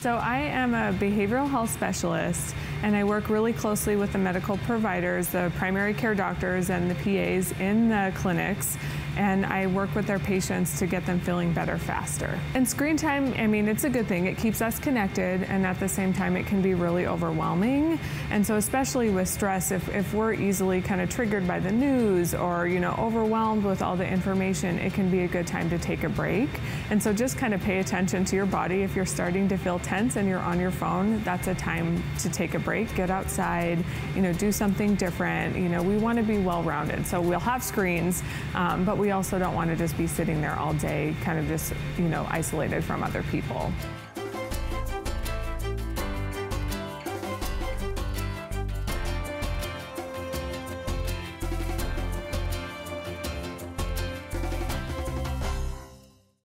So I am a behavioral health specialist and I work really closely with the medical providers, the primary care doctors and the PAs in the clinics and I work with their patients to get them feeling better faster. And screen time, I mean, it's a good thing. It keeps us connected, and at the same time, it can be really overwhelming. And so, especially with stress, if, if we're easily kind of triggered by the news or, you know, overwhelmed with all the information, it can be a good time to take a break. And so, just kind of pay attention to your body. If you're starting to feel tense and you're on your phone, that's a time to take a break, get outside, you know, do something different. You know, we want to be well rounded. So, we'll have screens, um, but we also don't want to just be sitting there all day, kind of just, you know, isolated from other people.